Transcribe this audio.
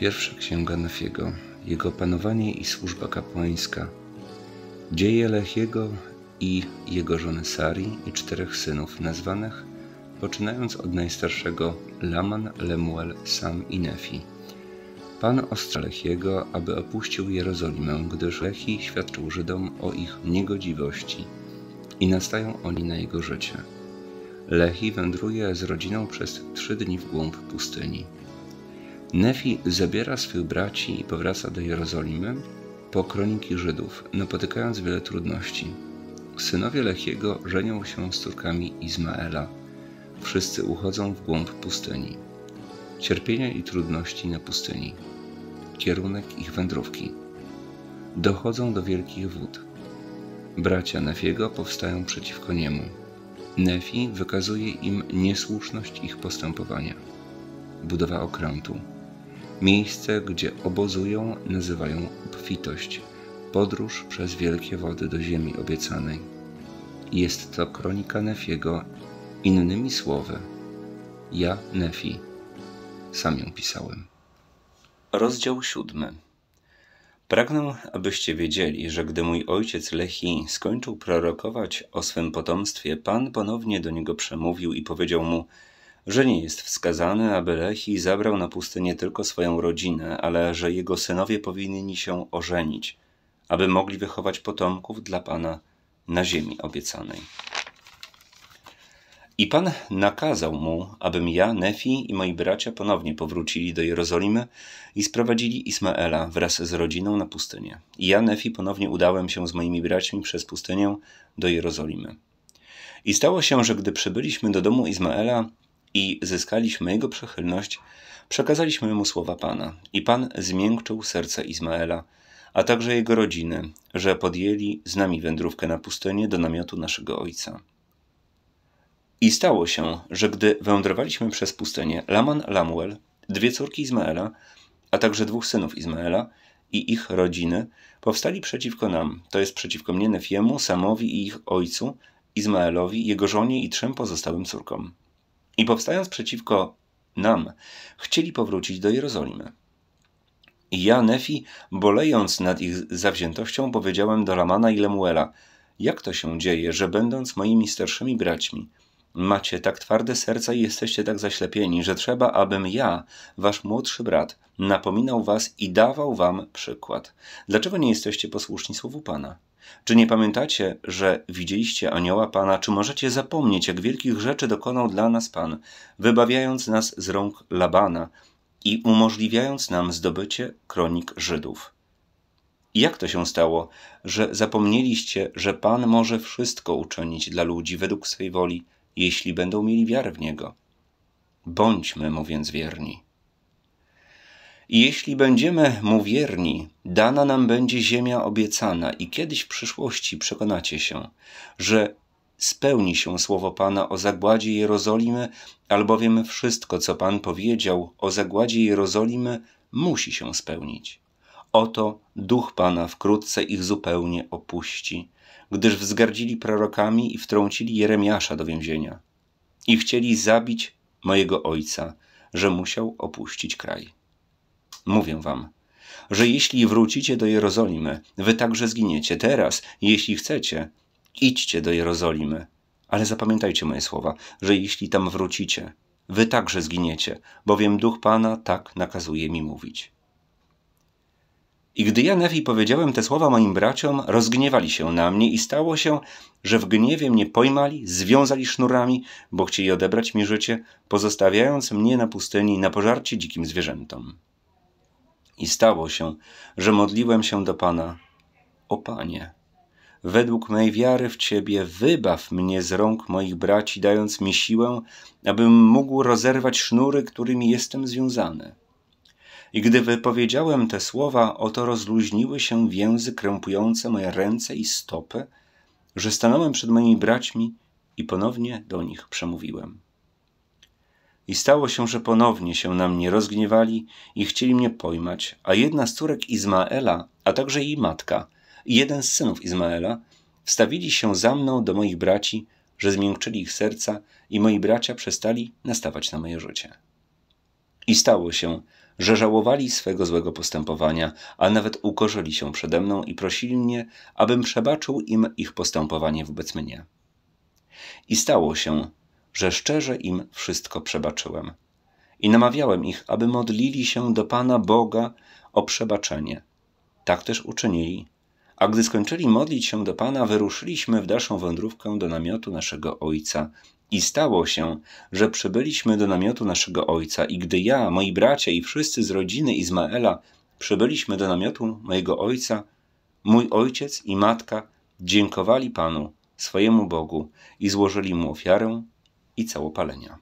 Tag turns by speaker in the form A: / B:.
A: Pierwsza księga Nefiego, jego panowanie i służba kapłańska, dzieje Lechiego i jego żony Sari i czterech synów nazwanych, poczynając od najstarszego Laman, Lemuel, Sam i Nefi. Pan ostrza Lechiego, aby opuścił Jerozolimę, gdyż Lechi świadczył Żydom o ich niegodziwości i nastają oni na jego życie. Lehi wędruje z rodziną przez trzy dni w głąb pustyni. Nefi zabiera swych braci i powraca do Jerozolimy po kroniki Żydów, napotykając wiele trudności. Synowie Lechiego żenią się z córkami Izmaela. Wszyscy uchodzą w głąb pustyni. Cierpienia i trudności na pustyni. Kierunek ich wędrówki. Dochodzą do wielkich wód. Bracia Nefiego powstają przeciwko niemu. Nefi wykazuje im niesłuszność ich postępowania. Budowa okrętu. Miejsce, gdzie obozują, nazywają obfitość, podróż przez wielkie wody do ziemi obiecanej. Jest to kronika Nefiego, innymi słowy, ja Nefi. Sam ją pisałem.
B: Rozdział siódmy. Pragnę, abyście wiedzieli, że gdy mój ojciec Lehi skończył prorokować o swym potomstwie, Pan ponownie do niego przemówił i powiedział mu, że nie jest wskazane, aby Lehi zabrał na pustynię tylko swoją rodzinę, ale że jego synowie powinni się ożenić, aby mogli wychować potomków dla Pana na ziemi obiecanej. I Pan nakazał mu, abym ja, Nefi i moi bracia ponownie powrócili do Jerozolimy i sprowadzili Ismaela wraz z rodziną na pustynię. I ja, Nefi, ponownie udałem się z moimi braćmi przez pustynię do Jerozolimy. I stało się, że gdy przybyliśmy do domu Izmaela i zyskaliśmy jego przychylność, przekazaliśmy mu słowa Pana. I Pan zmiękczył serce Izmaela, a także jego rodziny, że podjęli z nami wędrówkę na pustynię do namiotu naszego ojca. I stało się, że gdy wędrowaliśmy przez pustynię, Laman Lamuel, dwie córki Izmaela, a także dwóch synów Izmaela i ich rodziny powstali przeciwko nam, to jest przeciwko mnie Nefiemu, Samowi i ich ojcu, Izmaelowi, jego żonie i trzem pozostałym córkom. I powstając przeciwko nam, chcieli powrócić do Jerozolimy. I ja, Nefi, bolejąc nad ich zawziętością, powiedziałem do Lamana i Lemuela, jak to się dzieje, że będąc moimi starszymi braćmi, Macie tak twarde serca i jesteście tak zaślepieni, że trzeba, abym ja, wasz młodszy brat, napominał was i dawał wam przykład. Dlaczego nie jesteście posłuszni słowu Pana? Czy nie pamiętacie, że widzieliście anioła Pana? Czy możecie zapomnieć, jak wielkich rzeczy dokonał dla nas Pan, wybawiając nas z rąk Labana i umożliwiając nam zdobycie kronik Żydów? Jak to się stało, że zapomnieliście, że Pan może wszystko uczynić dla ludzi według swej woli, jeśli będą mieli wiarę w Niego. Bądźmy mu więc wierni. I jeśli będziemy mu wierni, dana nam będzie ziemia obiecana, i kiedyś w przyszłości przekonacie się, że spełni się słowo Pana o zagładzie Jerozolimy, albowiem wszystko, co Pan powiedział o zagładzie Jerozolimy, musi się spełnić. Oto duch Pana wkrótce ich zupełnie opuści, gdyż wzgardzili prorokami i wtrącili Jeremiasza do więzienia. I chcieli zabić mojego ojca, że musiał opuścić kraj. Mówię wam, że jeśli wrócicie do Jerozolimy, wy także zginiecie. Teraz, jeśli chcecie, idźcie do Jerozolimy. Ale zapamiętajcie moje słowa, że jeśli tam wrócicie, wy także zginiecie, bowiem duch Pana tak nakazuje mi mówić. I gdy ja Nefi powiedziałem te słowa moim braciom, rozgniewali się na mnie i stało się, że w gniewie mnie pojmali, związali sznurami, bo chcieli odebrać mi życie, pozostawiając mnie na pustyni na pożarcie dzikim zwierzętom. I stało się, że modliłem się do Pana, o Panie, według mej wiary w Ciebie wybaw mnie z rąk moich braci, dając mi siłę, abym mógł rozerwać sznury, którymi jestem związany. I gdy wypowiedziałem te słowa, oto rozluźniły się więzy krępujące moje ręce i stopy, że stanąłem przed moimi braćmi i ponownie do nich przemówiłem. I stało się, że ponownie się na mnie rozgniewali i chcieli mnie pojmać, a jedna z córek Izmaela, a także jej matka i jeden z synów Izmaela wstawili się za mną do moich braci, że zmiękczyli ich serca i moi bracia przestali nastawać na moje życie. I stało się, że żałowali swego złego postępowania, a nawet ukorzyli się przede mną i prosili mnie, abym przebaczył im ich postępowanie wobec mnie. I stało się, że szczerze im wszystko przebaczyłem. I namawiałem ich, aby modlili się do Pana Boga o przebaczenie. Tak też uczynili. A gdy skończyli modlić się do Pana, wyruszyliśmy w dalszą wędrówkę do namiotu naszego ojca. I stało się, że przybyliśmy do namiotu naszego ojca, i gdy ja, moi bracia i wszyscy z rodziny Izmaela przybyliśmy do namiotu mojego ojca, mój ojciec i matka dziękowali Panu, swojemu Bogu, i złożyli mu ofiarę i całopalenia.